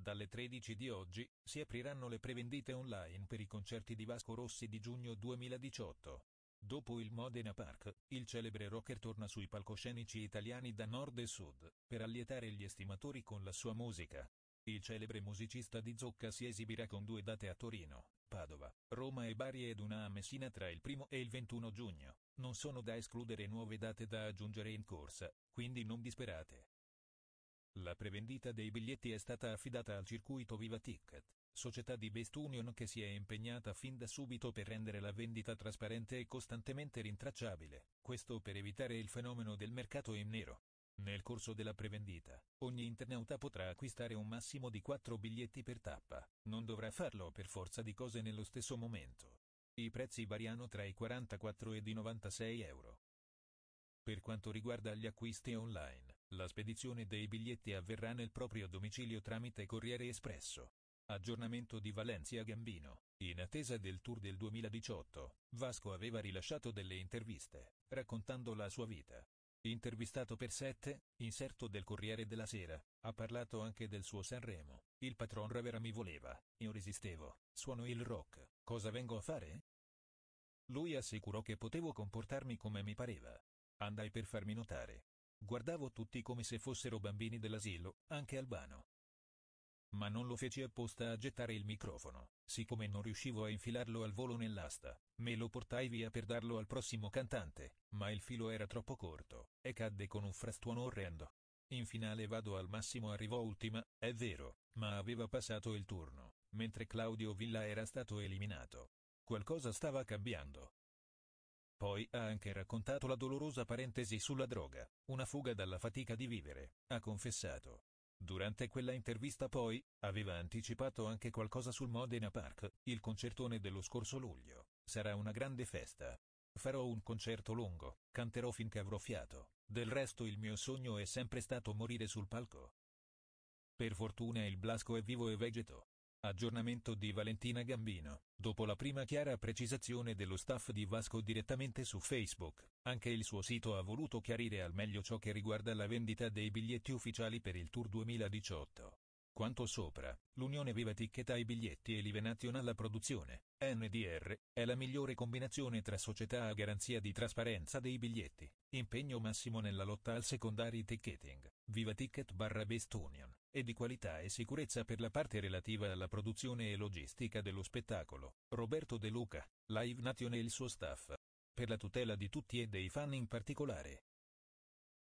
Dalle 13 di oggi, si apriranno le prevendite online per i concerti di Vasco Rossi di giugno 2018. Dopo il Modena Park, il celebre rocker torna sui palcoscenici italiani da nord e sud, per allietare gli estimatori con la sua musica. Il celebre musicista di Zocca si esibirà con due date a Torino, Padova, Roma e Bari ed una a Messina tra il 1 e il 21 giugno. Non sono da escludere nuove date da aggiungere in corsa, quindi non disperate. La prevendita dei biglietti è stata affidata al circuito Viva Ticket, società di Best Union che si è impegnata fin da subito per rendere la vendita trasparente e costantemente rintracciabile, questo per evitare il fenomeno del mercato in nero. Nel corso della prevendita, ogni internauta potrà acquistare un massimo di 4 biglietti per tappa, non dovrà farlo per forza di cose nello stesso momento. I prezzi variano tra i 44 ed i 96 euro. Per quanto riguarda gli acquisti online, la spedizione dei biglietti avverrà nel proprio domicilio tramite Corriere Espresso. Aggiornamento di Valencia Gambino. In attesa del tour del 2018, Vasco aveva rilasciato delle interviste, raccontando la sua vita. Intervistato per 7, inserto del Corriere della Sera, ha parlato anche del suo Sanremo. Il patron Ravera mi voleva, io resistevo, suono il rock, cosa vengo a fare? Lui assicurò che potevo comportarmi come mi pareva, Andai per farmi notare. Guardavo tutti come se fossero bambini dell'asilo, anche Albano. Ma non lo feci apposta a gettare il microfono, siccome non riuscivo a infilarlo al volo nell'asta, me lo portai via per darlo al prossimo cantante, ma il filo era troppo corto, e cadde con un frastuono orrendo. In finale vado al massimo arrivò ultima, è vero, ma aveva passato il turno, mentre Claudio Villa era stato eliminato. Qualcosa stava cambiando, poi ha anche raccontato la dolorosa parentesi sulla droga, una fuga dalla fatica di vivere, ha confessato. Durante quella intervista poi, aveva anticipato anche qualcosa sul Modena Park, il concertone dello scorso luglio. Sarà una grande festa. Farò un concerto lungo, canterò finché avrò fiato, del resto il mio sogno è sempre stato morire sul palco. Per fortuna il Blasco è vivo e vegeto. Aggiornamento di Valentina Gambino. Dopo la prima chiara precisazione dello staff di Vasco direttamente su Facebook, anche il suo sito ha voluto chiarire al meglio ciò che riguarda la vendita dei biglietti ufficiali per il Tour 2018. Quanto sopra, l'Unione Viva etichetta i biglietti e Live National la produzione, NDR, è la migliore combinazione tra società a garanzia di trasparenza dei biglietti, impegno massimo nella lotta al secondary ticketing, Viva Ticket barra Best Union e di qualità e sicurezza per la parte relativa alla produzione e logistica dello spettacolo. Roberto De Luca, Live Nation e il suo staff. Per la tutela di tutti e dei fan in particolare.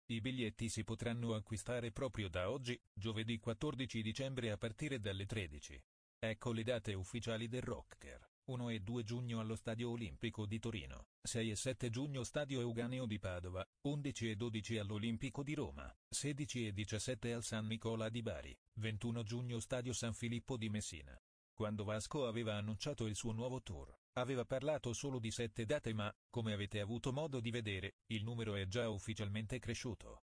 I biglietti si potranno acquistare proprio da oggi, giovedì 14 dicembre a partire dalle 13. Ecco le date ufficiali del Rocker. 1 e 2 giugno allo Stadio Olimpico di Torino, 6 e 7 giugno Stadio Euganeo di Padova, 11 e 12 all'Olimpico di Roma, 16 e 17 al San Nicola di Bari, 21 giugno Stadio San Filippo di Messina. Quando Vasco aveva annunciato il suo nuovo tour, aveva parlato solo di sette date ma, come avete avuto modo di vedere, il numero è già ufficialmente cresciuto.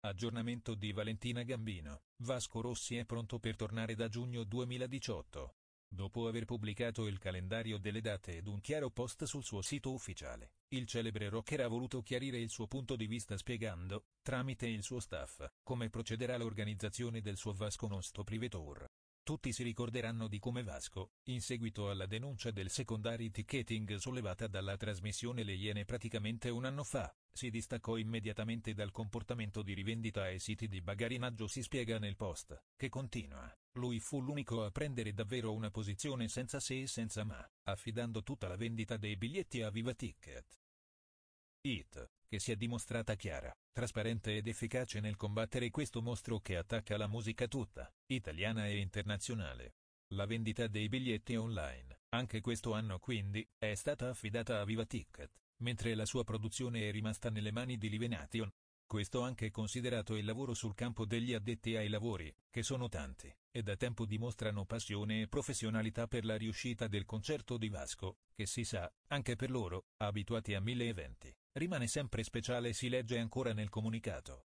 Aggiornamento di Valentina Gambino. Vasco Rossi è pronto per tornare da giugno 2018. Dopo aver pubblicato il calendario delle date ed un chiaro post sul suo sito ufficiale, il celebre rocker ha voluto chiarire il suo punto di vista spiegando, tramite il suo staff, come procederà l'organizzazione del suo Vasco Nosto Prive Tour. Tutti si ricorderanno di come Vasco, in seguito alla denuncia del secondary ticketing sollevata dalla trasmissione Le Iene praticamente un anno fa, si distaccò immediatamente dal comportamento di rivendita ai siti di bagarinaggio si spiega nel post, che continua. Lui fu l'unico a prendere davvero una posizione senza se e senza ma, affidando tutta la vendita dei biglietti a Viva Ticket. It, che si è dimostrata chiara, trasparente ed efficace nel combattere questo mostro che attacca la musica tutta, italiana e internazionale. La vendita dei biglietti online, anche questo anno quindi, è stata affidata a Viva Ticket, mentre la sua produzione è rimasta nelle mani di Livenation. Questo anche considerato il lavoro sul campo degli addetti ai lavori, che sono tanti, e da tempo dimostrano passione e professionalità per la riuscita del concerto di Vasco, che si sa, anche per loro, abituati a mille eventi. Rimane sempre speciale si legge ancora nel comunicato.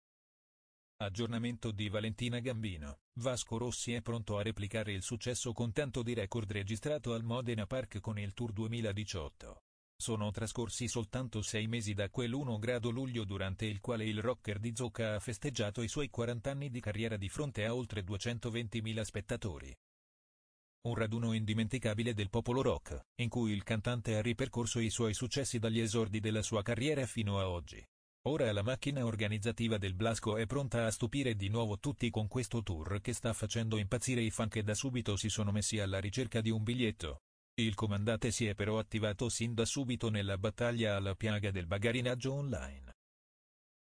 Aggiornamento di Valentina Gambino. Vasco Rossi è pronto a replicare il successo con tanto di record registrato al Modena Park con il Tour 2018. Sono trascorsi soltanto sei mesi da quell'1 grado luglio durante il quale il rocker di Zocca ha festeggiato i suoi 40 anni di carriera di fronte a oltre 220.000 spettatori. Un raduno indimenticabile del popolo rock, in cui il cantante ha ripercorso i suoi successi dagli esordi della sua carriera fino a oggi. Ora la macchina organizzativa del Blasco è pronta a stupire di nuovo tutti con questo tour che sta facendo impazzire i fan che da subito si sono messi alla ricerca di un biglietto. Il comandante si è però attivato sin da subito nella battaglia alla piaga del bagarinaggio online.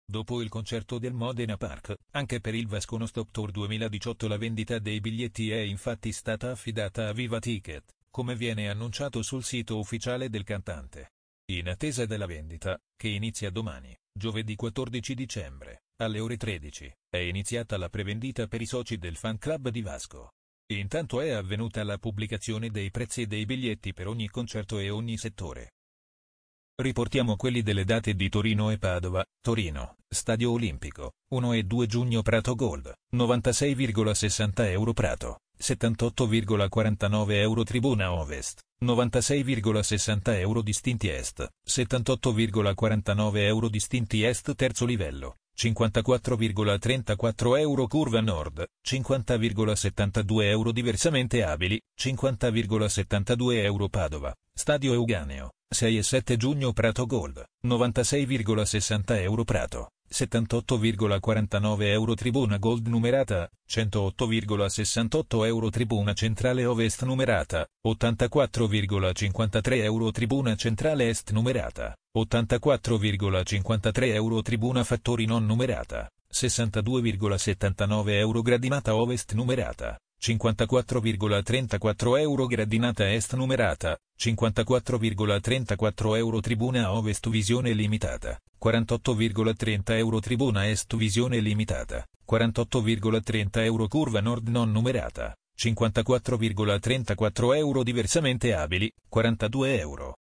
Dopo il concerto del Modena Park, anche per il Vasco No Stop Tour 2018 la vendita dei biglietti è infatti stata affidata a Viva Ticket, come viene annunciato sul sito ufficiale del cantante. In attesa della vendita, che inizia domani, giovedì 14 dicembre, alle ore 13, è iniziata la prevendita per i soci del fan club di Vasco. Intanto è avvenuta la pubblicazione dei prezzi dei biglietti per ogni concerto e ogni settore. Riportiamo quelli delle date di Torino e Padova, Torino, Stadio Olimpico, 1 e 2 giugno Prato Gold, 96,60 euro Prato, 78,49 euro Tribuna Ovest, 96,60 euro distinti Est, 78,49 euro distinti Est terzo livello, 54,34 euro curva nord, 50,72 euro diversamente abili, 50,72 euro Padova, Stadio Euganeo, 6 e 7 giugno Prato Gold, 96,60 euro Prato, 78,49 euro Tribuna Gold numerata, 108,68 euro Tribuna Centrale Ovest numerata, 84,53 euro Tribuna Centrale Est numerata, 84,53 euro Tribuna Fattori non numerata, 62,79 euro Gradinata Ovest numerata, 54,34 euro Gradinata Est numerata, 54,34 euro Tribuna Ovest Visione Limitata, 48,30 euro Tribuna Est Visione Limitata, 48,30 euro Curva Nord non numerata, 54,34 euro Diversamente abili, 42 euro.